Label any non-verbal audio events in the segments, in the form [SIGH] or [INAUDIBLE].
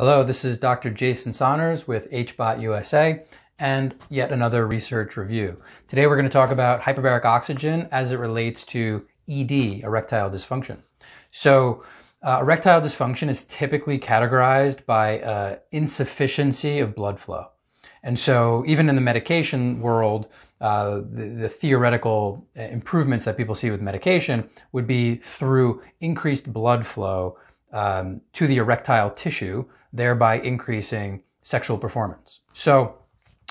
Hello, this is Dr. Jason Sonners with HBOT USA and yet another research review. Today we're going to talk about hyperbaric oxygen as it relates to ED, erectile dysfunction. So, uh, erectile dysfunction is typically categorized by uh, insufficiency of blood flow. And so, even in the medication world, uh, the, the, theoretical improvements that people see with medication would be through increased blood flow um, to the erectile tissue, thereby increasing sexual performance. So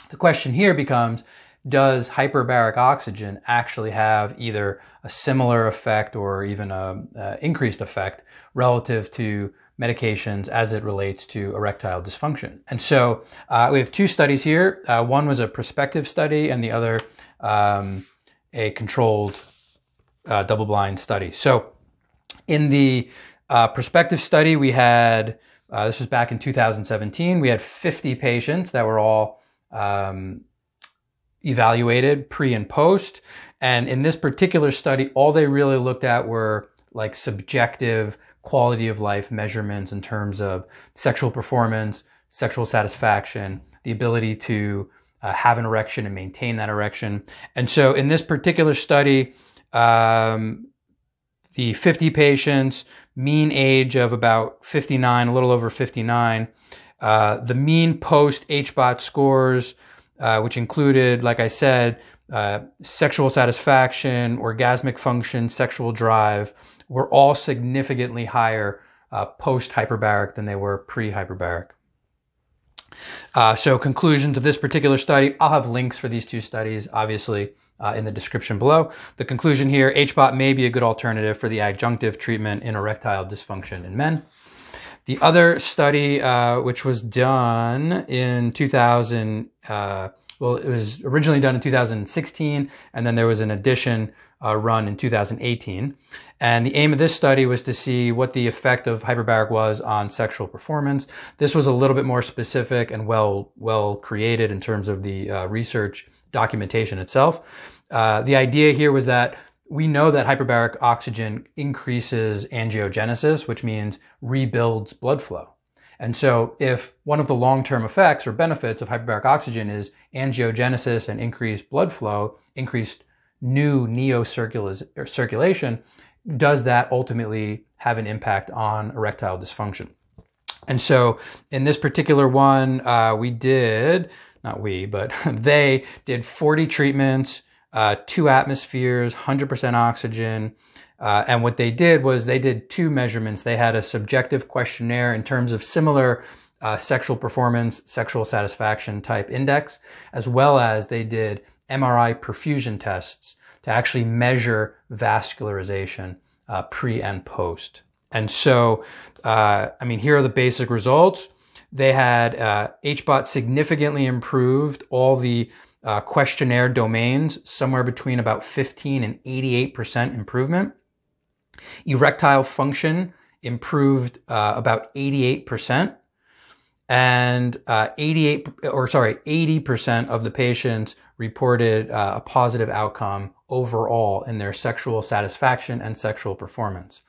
the question here becomes does hyperbaric oxygen actually have either a similar effect or even a, increased effect relative to medications as it relates to erectile dysfunction. And so uh, we have two studies here. Uh, one was a prospective study, and the other um, a controlled uh, double-blind study. So in the uh, prospective study, we had, uh, this was back in 2017, we had 50 patients that were all um, evaluated pre and post. And in this particular study, all they really looked at were like subjective quality of life measurements in terms of sexual performance, sexual satisfaction, the ability to uh, have an erection and maintain that erection. And so in this particular study, um, the 50 patients, mean age of about 59, a little over 59. Uh, the mean post HBOT scores, uh, which included, like I said, uh, sexual satisfaction, orgasmic function, sexual drive, were all significantly higher uh, post hyperbaric than they were pre hyperbaric. Uh, so conclusions of this particular study, I'll have links for these two studies, obviously, uh, in the description below. The conclusion here, HBOT may be a good alternative for the adjunctive treatment in erectile dysfunction in men. The other study, uh, which was done in 2000, uh, well, it was originally done in 2016, and then there was an addition uh, run in 2018. And the aim of this study was to see what the effect of hyperbaric was on sexual performance. This was a little bit more specific and well well created in terms of the uh, research documentation itself. Uh, the idea here was that we know that hyperbaric oxygen increases angiogenesis, which means rebuilds blood flow. And so if one of the long-term effects or benefits of hyperbaric oxygen is angiogenesis and increased blood flow, increased new neocirculation, does that ultimately have an impact on erectile dysfunction? And so in this particular one, uh, we did, not we, but [LAUGHS] they did 40 treatments, uh, two atmospheres, 100% oxygen. Uh, and what they did was they did two measurements. They had a subjective questionnaire in terms of similar uh, sexual performance, sexual satisfaction type index, as well as they did MRI perfusion tests to actually measure vascularization uh, pre and post. And so, uh, I mean, here are the basic results. They had uh, HBOT significantly improved all the uh, questionnaire domains, somewhere between about 15 and 88% improvement. Erectile function improved uh, about 88% and uh, 88 or sorry 80% of the patients reported uh, a positive outcome overall in their sexual satisfaction and sexual performance.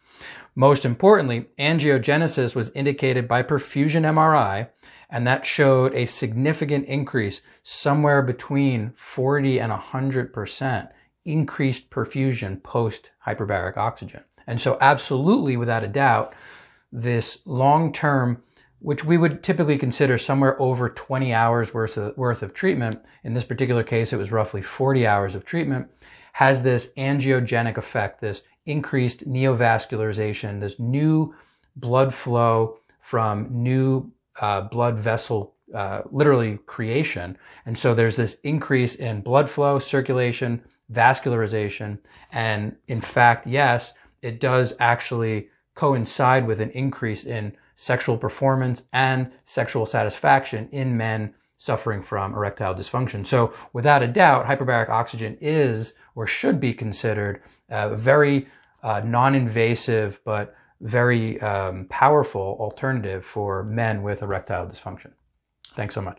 Most importantly angiogenesis was indicated by perfusion mri and that showed a significant increase somewhere between 40 and 100% increased perfusion post hyperbaric oxygen. And so absolutely without a doubt this long-term which we would typically consider somewhere over 20 hours worth of, worth of treatment, in this particular case it was roughly 40 hours of treatment, has this angiogenic effect, this increased neovascularization, this new blood flow from new uh, blood vessel, uh, literally creation. And so there's this increase in blood flow, circulation, vascularization, and in fact, yes, it does actually coincide with an increase in sexual performance and sexual satisfaction in men suffering from erectile dysfunction. So without a doubt, hyperbaric oxygen is or should be considered a very uh, non-invasive but very um, powerful alternative for men with erectile dysfunction. Thanks so much.